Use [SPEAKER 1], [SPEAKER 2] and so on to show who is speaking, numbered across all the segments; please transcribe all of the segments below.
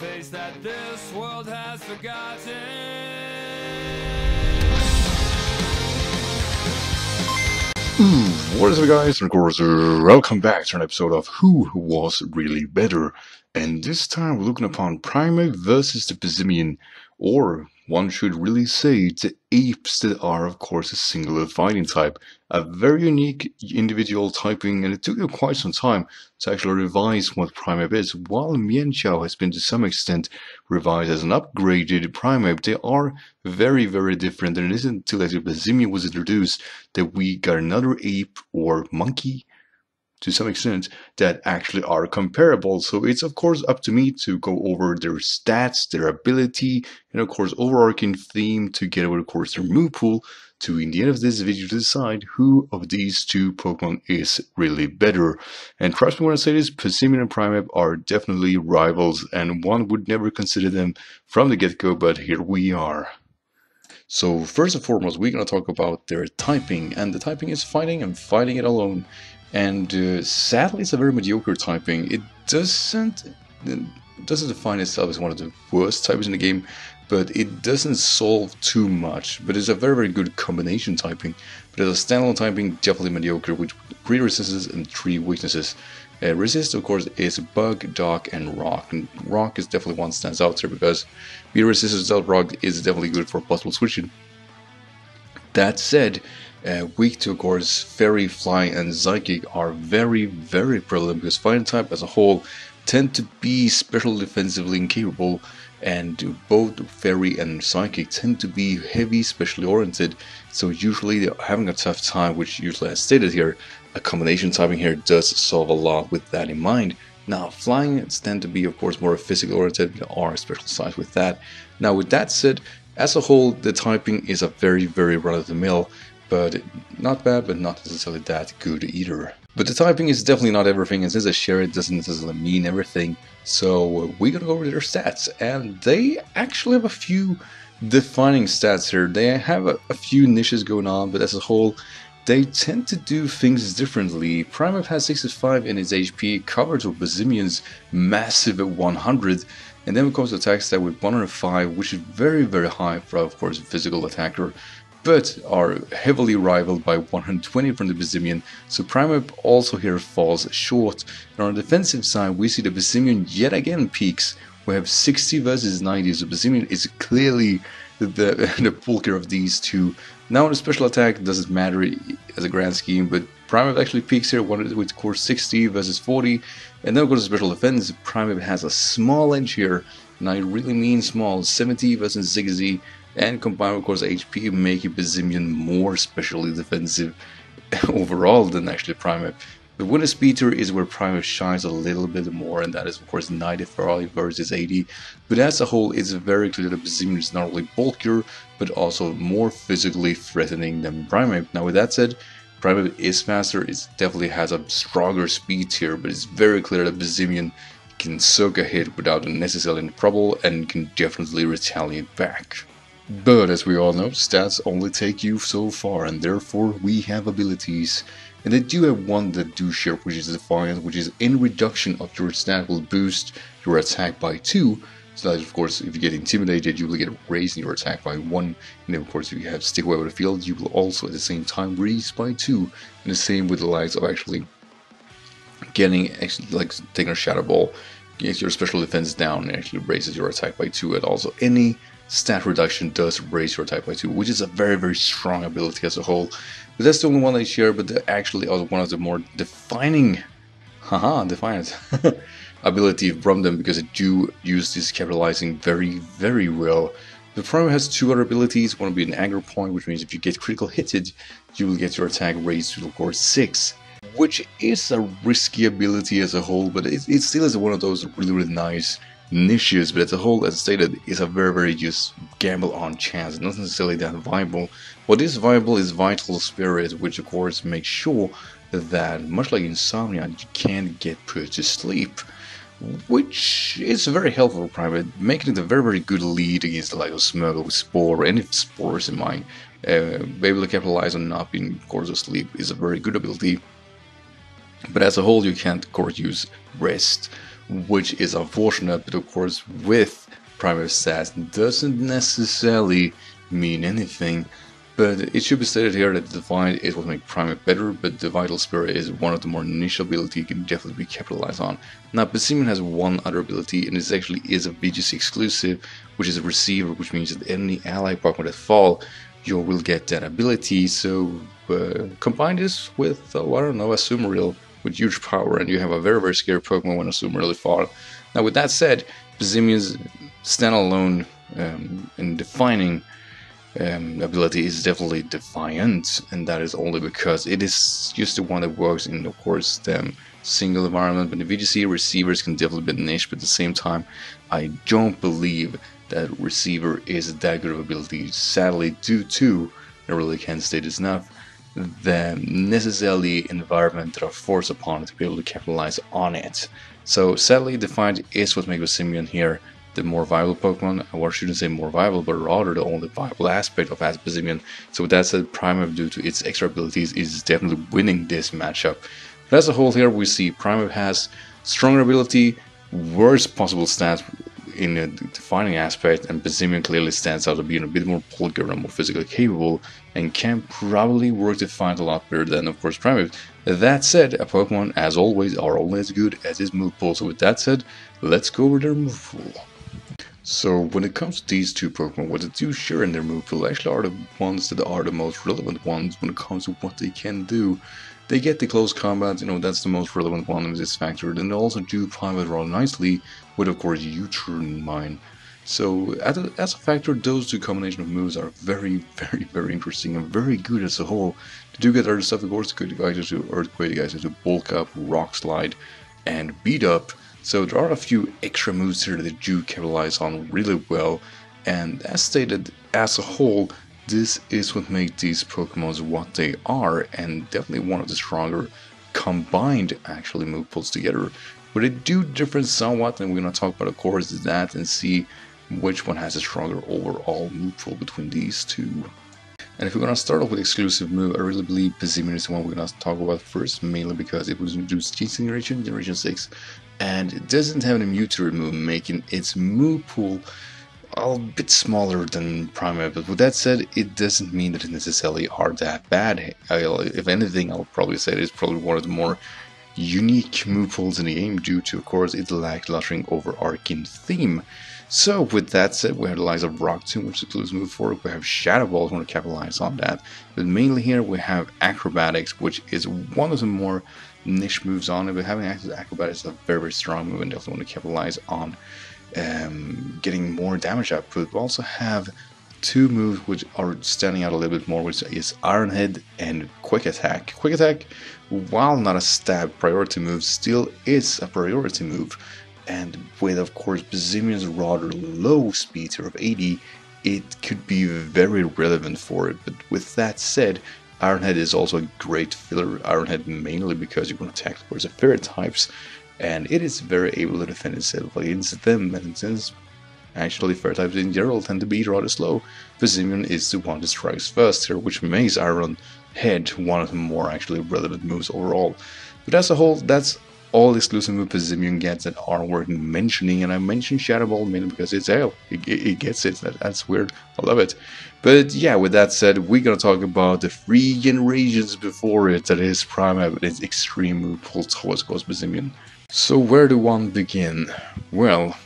[SPEAKER 1] face that this world has forgotten.
[SPEAKER 2] What is up guys, and of course, uh, welcome back to an episode of Who Was Really Better. And this time we're looking upon Primeape versus the Passimian, or one should really say the apes that are of course a singular fighting type. A very unique individual typing and it took you quite some time to actually revise what Primeape is. While Mian Mienshao has been to some extent revised as an upgraded Primeape, they are very very different and it isn't until actually Passimian was introduced that we got another ape or monkey to some extent that actually are comparable. So it's of course up to me to go over their stats, their ability, and of course overarching theme together with of course their move pool to in the end of this video decide who of these two Pokemon is really better. And trust me when I say this, Passimian and Primeape are definitely rivals and one would never consider them from the get-go, but here we are. So first and foremost, we're going to talk about their typing, and the typing is fighting and fighting it alone. And uh, sadly, it's a very mediocre typing. It doesn't it doesn't define itself as one of the worst types in the game, but it doesn't solve too much. But it's a very very good combination typing. But as a standalone typing, definitely mediocre with three resistances and three weaknesses. Uh, resist, of course, is Bug, Dark, and Rock. And Rock is definitely one stands out here because being resistant without Rock is definitely good for possible switching. That said, uh, weak to, of course, Fairy, Fly, and Psychic are very, very prevalent because Fighting type as a whole tend to be special defensively incapable, and both Fairy and Psychic tend to be heavy, specially oriented, so usually they're having a tough time, which usually, as stated here, a combination typing here does solve a lot with that in mind. Now, flying tend to be, of course, more physical oriented, but are special size with that. Now, with that said, as a whole, the typing is a very, very run-of-the-mill but not bad, but not necessarily that good either. But the typing is definitely not everything, and since I share it doesn't necessarily mean everything, so uh, we're gonna go over their stats, and they actually have a few defining stats here. They have a, a few niches going on, but as a whole, they tend to do things differently. Primeape has 65 in its HP, covered with Passimian's massive at 100, and then it comes to attack stat with 105, which is very very high for of course a physical attacker but are heavily rivaled by 120 from the Passimian, so Primeape also here falls short. And on the defensive side, we see the Passimian yet again peaks. We have 60 versus 90, so Passimian is clearly the, the bulkier of these two. Now on the special attack doesn't matter as a grand scheme, but Primeape actually peaks here with core 60 versus 40, and then of course special defense, Primeape has a small edge here, and I really mean small, 70 versus 60, and combined with course HP making Passimian more specially defensive overall than actually Primeape. The winner speeder is where Primeape shines a little bit more and that is of course 95 versus 80 but as a whole it's very clear that Passimian is not only bulkier but also more physically threatening than Primeape. Now with that said Primeape is faster, it definitely has a stronger speed here but it's very clear that Passimian can soak a hit without necessarily any trouble and can definitely retaliate back. But as we all know, stats only take you so far, and therefore we have abilities. And they do have one that do share, which is Defiant, which is in reduction of your stat will boost your attack by 2. So that of course, if you get intimidated, you will get raised in your attack by 1. And then of course, if you have Sticky Web with the field, you will also at the same time raise by 2. And the same with the likes of actually getting, like taking a Shadow Ball, gets your special defense down and actually raises your attack by 2. And also any stat reduction does raise your type by 2, which is a very, very strong ability as a whole. But that's the only one I share, but actually also one of the more defining, haha, defiant, ability from them because I do use this capitalizing very, very well. The Primeape has two other abilities, one will be an anger point, which means if you get critical hitted, you will get your attack raised to the core 6 which is a risky ability as a whole, but it, it still is one of those really, really nice niches, but as a whole, as stated, is a very, very just gamble on chance, not necessarily that viable. What is viable is Vital Spirit, which of course makes sure that, much like Insomnia, you can't get put to sleep. Which is very helpful for Primeape, making it a very, very good lead against the like of Smeargle, Spore, or any Spores in mind. Uh, able to capitalize on not being, of asleep is a very good ability. But as a whole, you can't, of course, use Rest which is unfortunate, but of course, with primary stats doesn't necessarily mean anything. But it should be stated here that the Divine is what makes Primeape better, but the Vital Spirit is one of the more niche ability you can definitely be capitalized on. Now, Passimian has one other ability, and this actually is a VGC exclusive, which is a receiver, which means that any ally Pokemon that fall, you will get that ability. So uh, combine this with, uh, I don't know, Azumarill with huge power, and you have a very, very scary Pokemon when really fall. Now, with that said, Passimian's standalone um, in defining um, ability is definitely defiant, and that is only because it is just the one that works in, of course, the single environment. But the VGC receivers can definitely be niche, but at the same time, I don't believe that receiver is that good of ability. Sadly, due to I really can't state enough, the necessarily environment that are forced upon to be able to capitalize on it. So sadly, defiant is what makes Simeon here the more viable Pokemon, or shouldn't say more viable, but rather the only viable aspect of Aspasimian. So with that said, Primeape, due to its extra abilities, is definitely winning this matchup. But as a whole here, we see Primeape has stronger ability, worst possible stats in a defining aspect, and Passimian clearly stands out as being a bit more bulkier and more physically capable, and can probably work to find a lot better than, of course, Primeape. That said, a Pokemon, as always, are only as good as its move pool, so with that said, let's go over their move pool. So when it comes to these two Pokemon, what they do share in their move pool actually are the ones that are the most relevant ones when it comes to what they can do. They get the close combat, you know, that's the most relevant one in this factor, and they also do private rather nicely, with of course U-turn in mind. So as a, as a factor, those two combination of moves are very, very, very interesting and very good as a whole. They do get other stuff, of course, the guys to Earthquake, guys to Bulk Up, Rock Slide, and Beat Up, so there are a few extra moves here that you capitalize on really well, and as stated, as a whole, this is what makes these Pokemons what they are, and definitely one of the stronger combined actually move pulls together. But they do differ somewhat, and we're gonna talk about of course that and see which one has a stronger overall move pool between these two. And if we're gonna start off with exclusive move, I really believe Passimian is the one we're gonna talk about first, mainly because it was introduced G generation, generation 6, and it doesn't have any to move, making its move pool a bit smaller than Primeape. But with that said, it doesn't mean that it necessarily are that bad. if anything, I'll probably say it's probably one of the more unique move pools in the game due to, of course, its lackluster overarching theme. So with that said, we have the likes of Rock Tomb, which includes move 4, we have Shadow Ball, want to capitalize on that. But mainly here we have Acrobatics, which is one of the more niche moves on it, but having access to Acrobatics is a very, very strong move and definitely want to capitalize on um, getting more damage output. We also have two moves which are standing out a little bit more, which is Iron Head and Quick Attack. Quick Attack, while not a stab priority move, still is a priority move. And with, of course, Passimian's rather low speed here of 80, it could be very relevant for it. But with that said, Ironhead is also a great filler. Ironhead mainly because you can attack towards the fairy types, and it is very able to defend itself against them. And since actually fairy types in general tend to be rather slow, Passimian is the one that strikes first here, which makes Iron Head one of the more actually relevant moves overall. But as a whole, that's all exclusive move Passimian gets that are worth mentioning, and I mentioned Shadow Ball mainly because it's hell. It, it, it, gets it. That, that's weird. I love it. But yeah, with that said, we're gonna talk about the three generations before it, that is Prime its extreme move pull towards Ghost Passimian. So where do one begin? Well,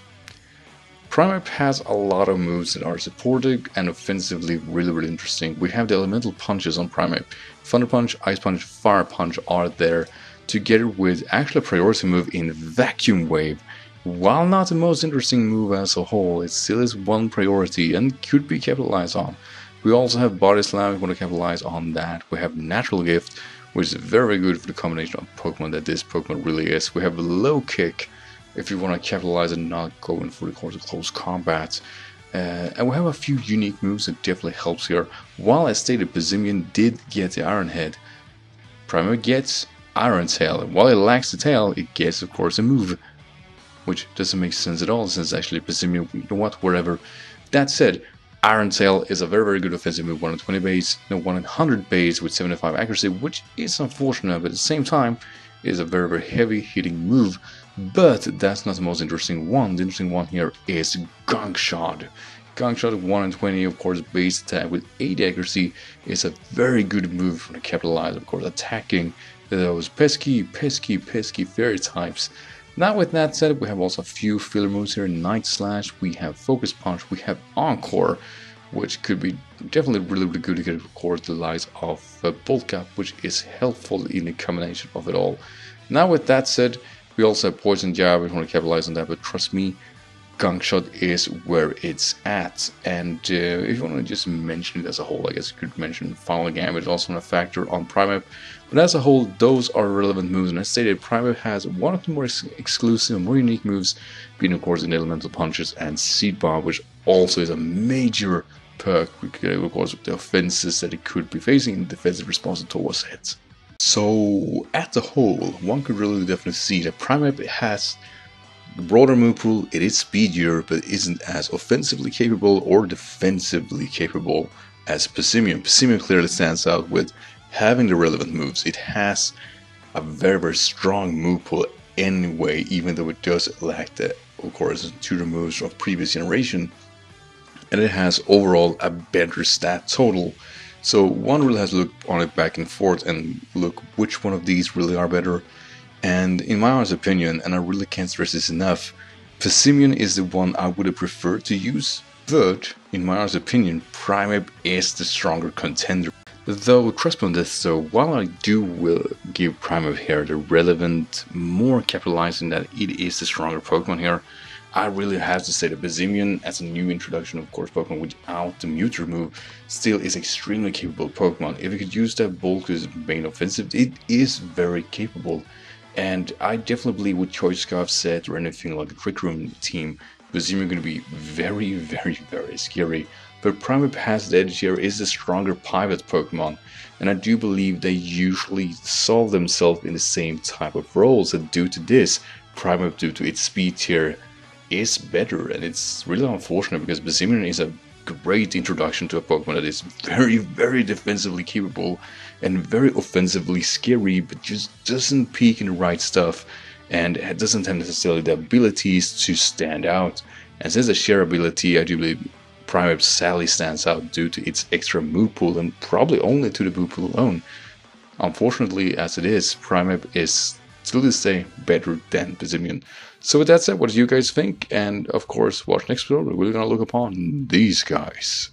[SPEAKER 2] Primeape has a lot of moves that are supportive and offensively really really interesting. We have the elemental punches on Primeape. Thunder Punch, Ice Punch, Fire Punch are there together with actually a priority move in Vacuum Wave. While not the most interesting move as a whole, it still is one priority and could be capitalized on. We also have Body Slam we want to capitalize on that. We have Natural Gift, which is very good for the combination of Pokemon that this Pokemon really is. We have a Low Kick if you want to capitalize and not going for the course of close combat. Uh, and we have a few unique moves that definitely helps here. While I stated Passimian did get the Iron Head, Primeape gets Iron Tail. And while it lacks the tail, it gets, of course, a move. Which doesn't make sense at all, since actually Passimian, you know what, whatever. That said, Iron Tail is a very, very good offensive move, 120 base, no 100 base with 75 accuracy, which is unfortunate, but at the same time, is a very, very heavy hitting move. But that's not the most interesting one. The interesting one here is Gunk Shot. Gunk Shot 1 and 20, of course, base attack with 8 accuracy is a very good move for the capitalize, of course, attacking those pesky, pesky, pesky fairy types. Now with that said, we have also a few filler moves here, Night Slash, we have Focus Punch, we have Encore, which could be definitely really, really good to get, of course, the likes of uh, Bolt Cap, which is helpful in the combination of it all. Now with that said, we also have Poison Jab, we want to capitalize on that, but trust me, Gunk Shot is where it's at. And uh, if you want to just mention it as a whole, I guess you could mention Final Gambit also a factor on Primeape. But as a whole, those are relevant moves. And I stated, Primeape has one of the more ex exclusive and more unique moves, being of course in Elemental Punches and Seed Bomb, which also is a major perk, of course, with the offenses that it could be facing in defensive response towards hits. So, at the whole, one could really definitely see that Primeape has broader move pool, it is speedier, but isn't as offensively capable or defensively capable as Passimian. Passimian clearly stands out with having the relevant moves. It has a very, very strong move pool anyway, even though it does lack the, of course, tutor moves of previous generation. And it has overall a better stat total. So one really has to look on it back and forth and look which one of these really are better and in my honest opinion, and I really can't stress this enough, Passimian is the one I would have preferred to use, but in my honest opinion, Primeape is the stronger contender. Though, on this though, while I do will give Primeape here the relevant, more capitalizing that it is the stronger Pokemon here, I really have to say that Passimian, as a new introduction, of course, Pokemon without the Mewtwo move, still is extremely capable Pokemon. If you could use that Bulk as main offensive, it is very capable. And I definitely believe with Choice Scarf set or anything like a Trick Room team, Bazim going to be very, very, very scary. But Primeape has the edge here is the stronger pivot Pokemon, and I do believe they usually solve themselves in the same type of roles, and due to this, Primeape, due to its speed here, is better, and it's really unfortunate because Passimian is a great introduction to a Pokemon that is very, very defensively capable and very offensively scary, but just doesn't peak in the right stuff and doesn't have necessarily the abilities to stand out. And since the share ability, I do believe Primeape sadly stands out due to its extra move pool and probably only to the move pool alone. Unfortunately, as it is, Primeape is still to say better than Passimian. So with that said, what do you guys think? And of course, watch next video. We're gonna look upon these guys.